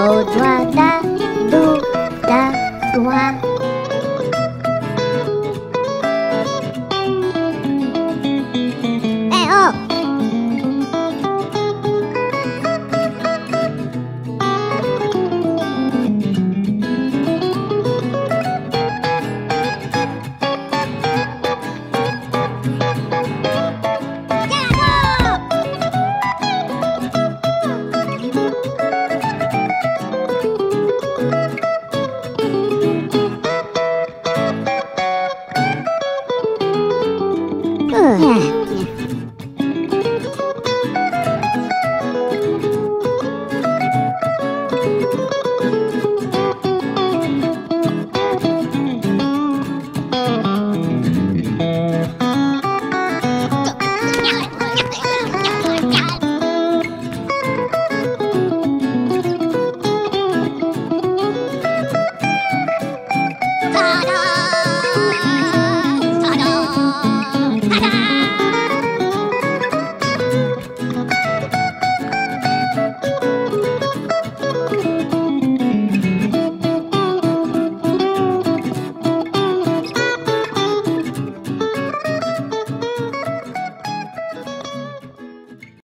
Do da, do, da, doigt.